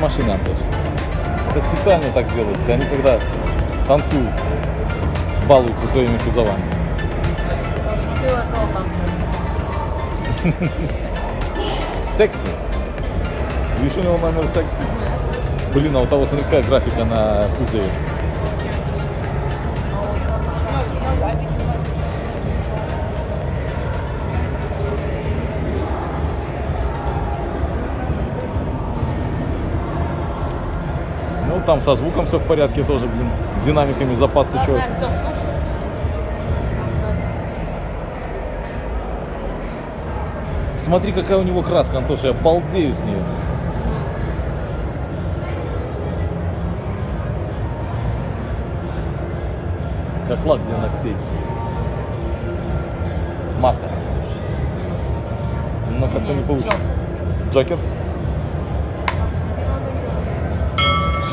Машины, Антош. Это специально так делается. Они когда танцуют, балуются своими кузовами. Секси. У него номер секси. Блин, а у того, смотри, какая графика на кузове. Там со звуком все в порядке тоже, блин. Динамиками человек. кто слушает? Смотри, какая у него краска, Антоша, я балдею с нее. Как лак для ногтей. Маска. Но как-то не получится. Джокер?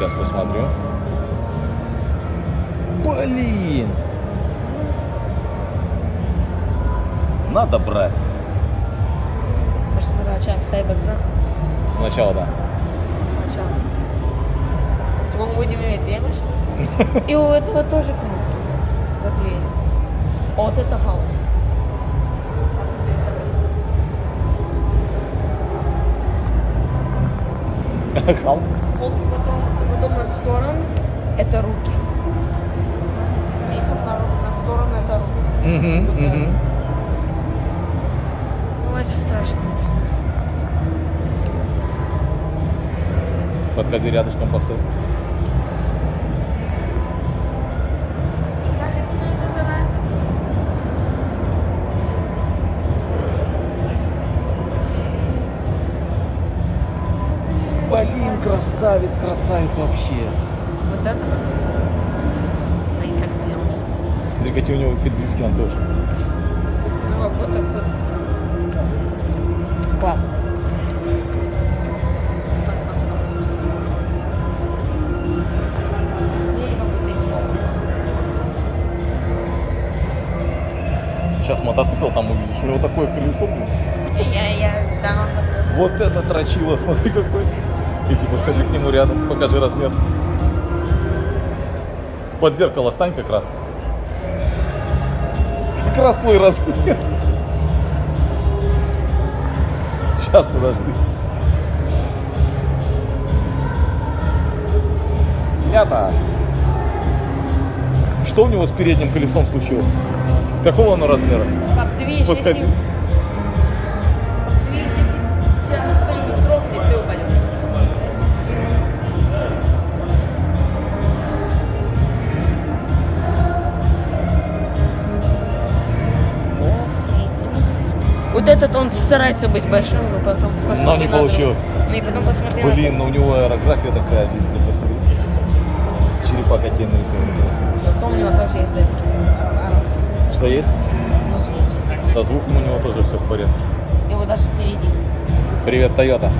Сейчас посмотрю. Блин! Надо брать. Может, сначала Сайбертрак? Сначала, да. Сначала. Мы будем иметь машины? И у этого тоже кнопки. Вот две. А Вот это это Халк. Халк, потом, на сторону это руки. Заметил, на, на сторону это руки. Мгм. Ну, это страшное место. Подходи рядышком, постой. И как это называется? Блин, красавец, красавец вообще. Вот это вот. вот. Они как сделаны. Смотри, какие у него диски, Антош. Ну, как будто тут. Класс. Сейчас мотоцикл там увидишь, у него такое колесо. Я, я давно закрыл. Вот это трочило, смотри какой. И типа ходи к нему рядом, покажи размер. Под зеркало стань как раз. Как раз твой размер. Сейчас, подожди. Снято. Что у него с передним колесом случилось? Какого оно размера? Под 2,7. Этот он старается быть большим, но потом Но не получилось. Ну и потом посмотри Блин, ну у него аэрография такая везде, посмотри. Черепа какие нарисованы красивые. Потом у него тоже есть это. Что есть? Ну. Со звуком у него тоже все в порядке. Его даже впереди. Привет, Тойота.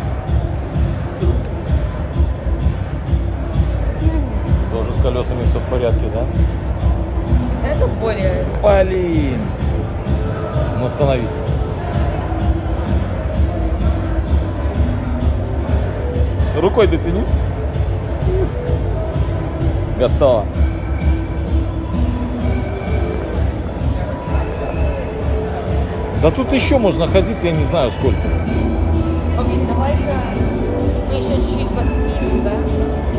Тоже с колесами все в порядке, да? Это более... Блин! Ну становись. Рукой дотянись. Готово. Да тут еще можно ходить, я не знаю сколько. Окей, давай-ка мы еще чуть-чуть поснимем, да?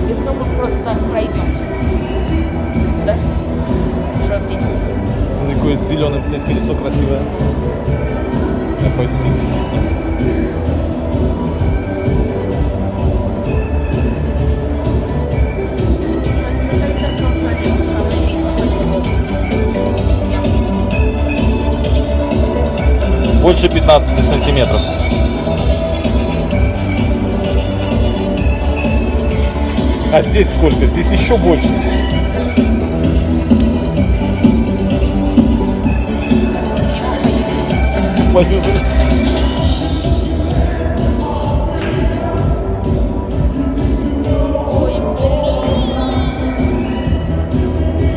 И потом мы просто пройдемся. Да? Что ты? Смотри, какое с зеленым стоит колесо красивое. Я пойду диски сниму. Сантиметров. А здесь сколько? Здесь еще больше. Блин.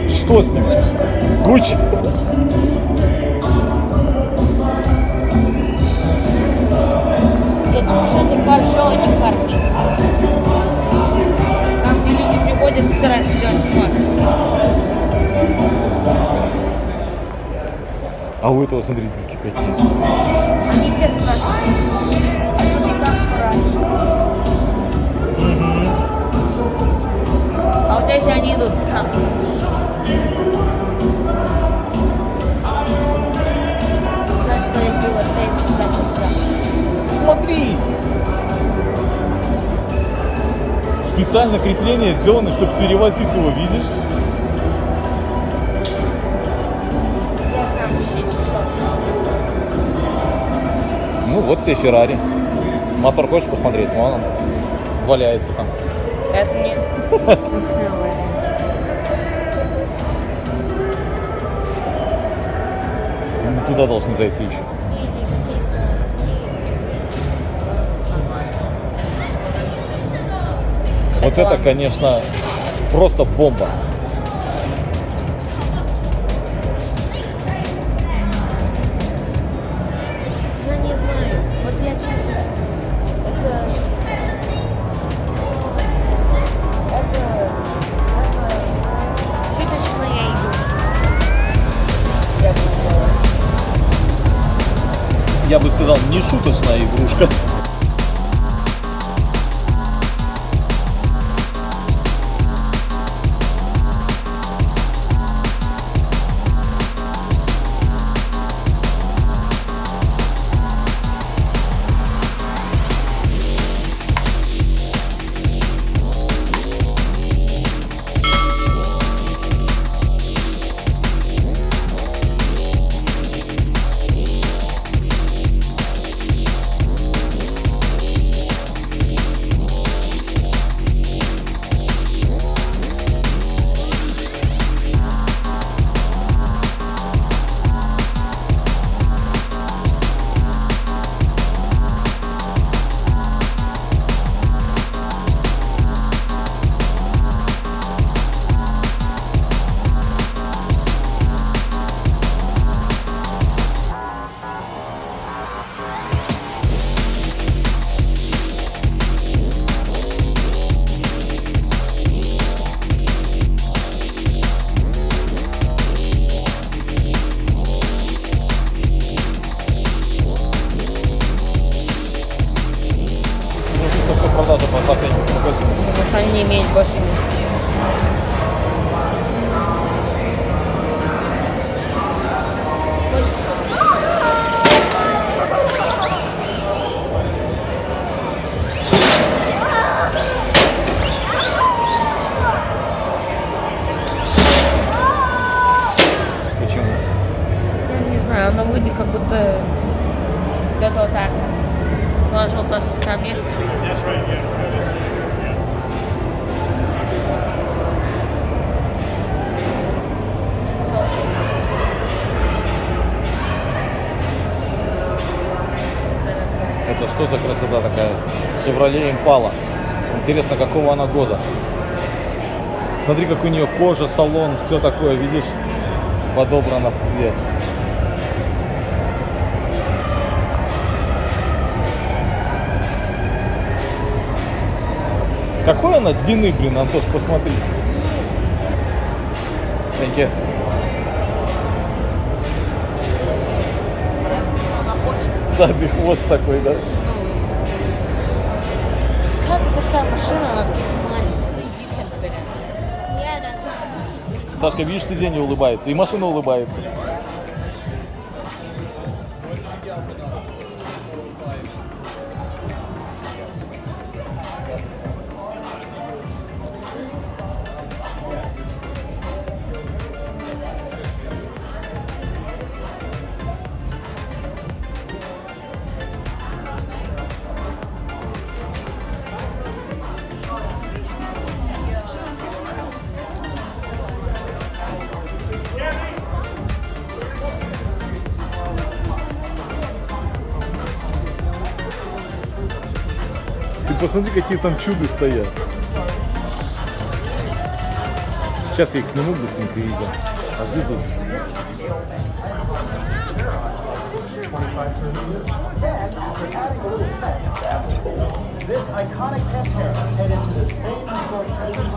Что с ним? Гуччи? А у этого, смотри, диски какие. Они все страшные. Они как фраги. А вот если они идут там. Знаешь, что если его стоит обязательно туда. Смотри! Специально крепление сделано, чтобы перевозить его, видишь? Вот тебе Феррари. Мотор хочешь посмотреть? Вон он валяется там. Это мне... Мы туда должны зайти еще. Вот это, конечно, просто бомба. Я бы сказал, не шуточная игрушка. Это что за красота такая? Chevrolet Impala. Интересно, какого она года? Смотри, как у нее кожа, салон, все такое, видишь? Подобрано в цвет. Какой она длины, блин, Антош, посмотри. Thank you. Сзади хвост такой, да? Как такая машина, она такая маленькая? Сашка, видишь, сиденье улыбается, и машина улыбается. Посмотри, какие там чуды стоят. Сейчас я их сниму быстренько видео. А где тут?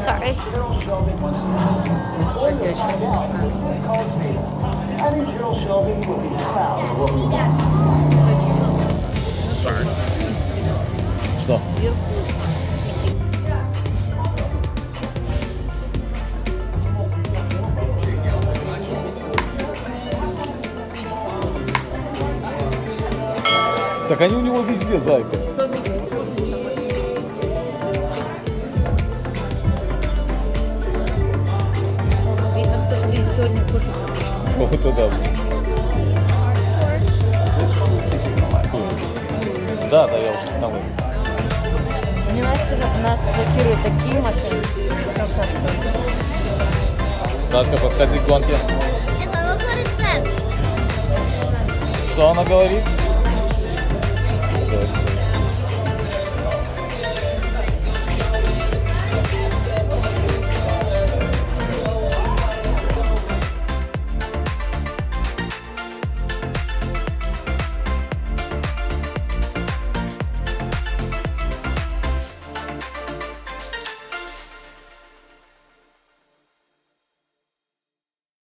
Sorry. I think Gerald Shelby would be proud of what we've done. Что? Сверху. Так они у него везде, зайка. Вот это. Да, да, я уже знал. Нас шокируют такие машины. Красавцы. Сашка, подходи к гонке. Это вот said. Что она говорит?